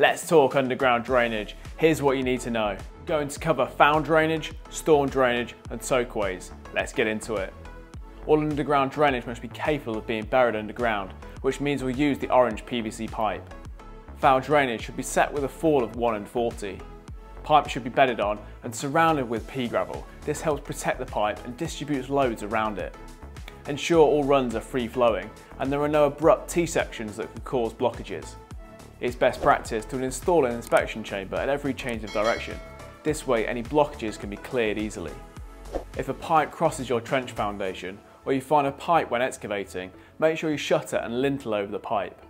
Let's talk underground drainage. Here's what you need to know. Going to cover foul drainage, storm drainage and soakaways. Let's get into it. All underground drainage must be capable of being buried underground, which means we'll use the orange PVC pipe. Foul drainage should be set with a fall of 1 in 40. Pipe should be bedded on and surrounded with pea gravel. This helps protect the pipe and distributes loads around it. Ensure all runs are free flowing and there are no abrupt T-sections that could cause blockages. It's best practice to install an inspection chamber at every change of direction. This way any blockages can be cleared easily. If a pipe crosses your trench foundation or you find a pipe when excavating, make sure you shutter and lintel over the pipe.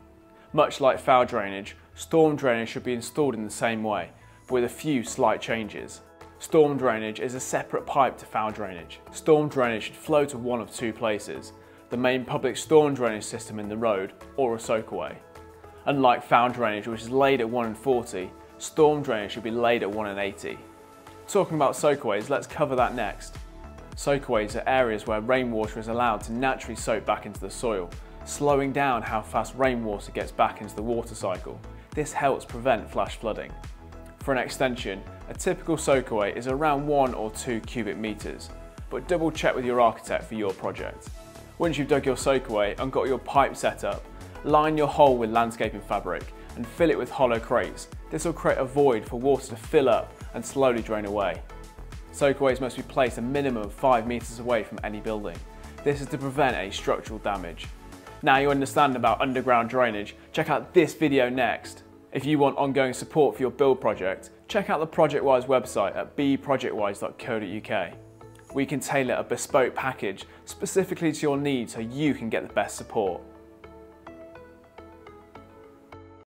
Much like foul drainage, storm drainage should be installed in the same way, but with a few slight changes. Storm drainage is a separate pipe to foul drainage. Storm drainage should flow to one of two places, the main public storm drainage system in the road or a soakaway. Unlike foul drainage, which is laid at 1 in 40, storm drainage should be laid at 1 in 80. Talking about soakaways, let's cover that next. Soakaways are areas where rainwater is allowed to naturally soak back into the soil, slowing down how fast rainwater gets back into the water cycle. This helps prevent flash flooding. For an extension, a typical soakaway is around 1 or 2 cubic metres, but double check with your architect for your project. Once you've dug your soakaway and got your pipe set up, Line your hole with landscaping fabric and fill it with hollow crates. This will create a void for water to fill up and slowly drain away. Soakaways must be placed a minimum of 5 metres away from any building. This is to prevent any structural damage. Now you understand about underground drainage, check out this video next. If you want ongoing support for your build project, check out the ProjectWise website at beprojectwise.co.uk. We can tailor a bespoke package specifically to your needs so you can get the best support.